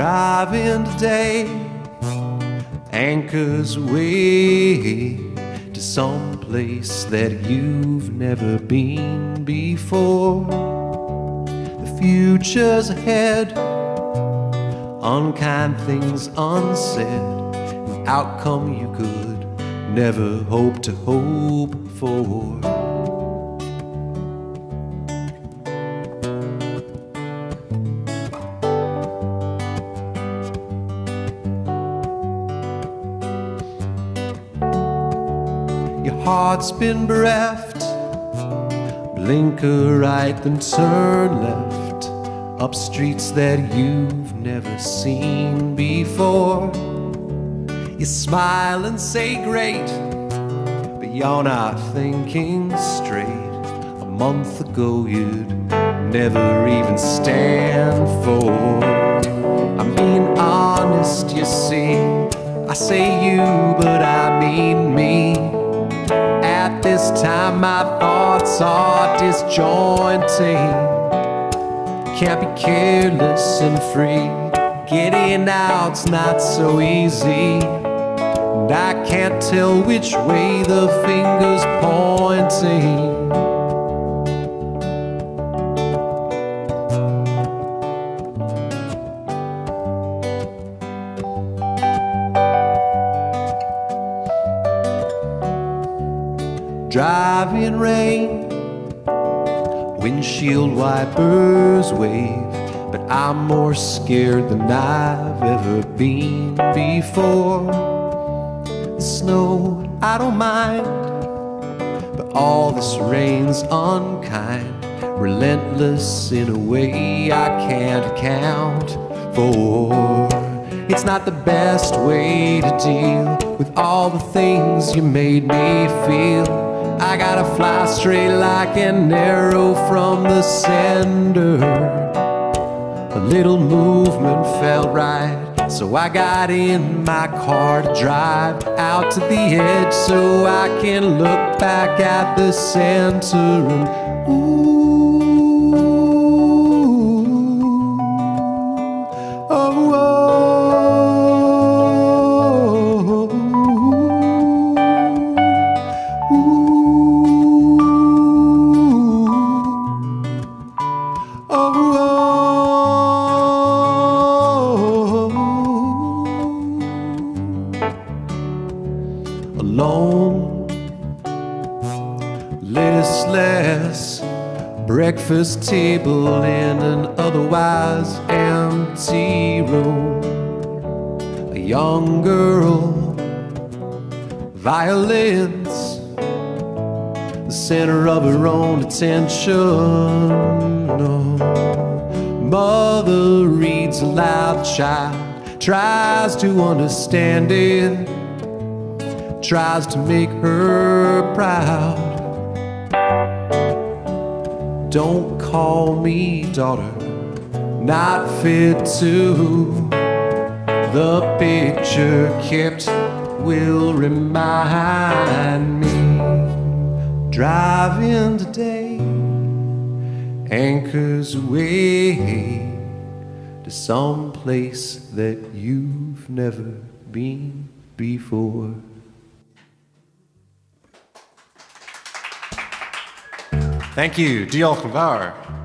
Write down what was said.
Driving today, anchors aweigh to some place that you've never been before. The future's ahead, unkind things unsaid, an outcome you could never hope to hope for. Heart's been bereft. Blinker right, then turn left. Up streets that you've never seen before. You smile and say great, but you're not thinking straight. A month ago you'd never even stand for. I'm being honest, you see. I say you, but I mean me. This time, my thoughts are disjointing. Can't be careless and free. Getting out's not so easy. And I can't tell which way the finger's pointing. Driving rain, windshield wipers wave, but I'm more scared than I've ever been before. The snow, I don't mind, but all this rain's unkind, relentless in a way I can't account for. It's not the best way to deal with all the things you made me feel. I gotta fly straight like an arrow from the sender. A little movement felt right, so I got in my car to drive out to the edge so I can look back at the center and ooh, listless, breakfast table in an otherwise empty room. A young girl, violins, the center of her own attention. No. Mother reads aloud, child tries to understand it, tries to make her proud. Don't call me daughter, not fit to. The picture kept will remind me. Driving today, anchors aweigh to some place that you've never been before. Thank you, Diolch fawr.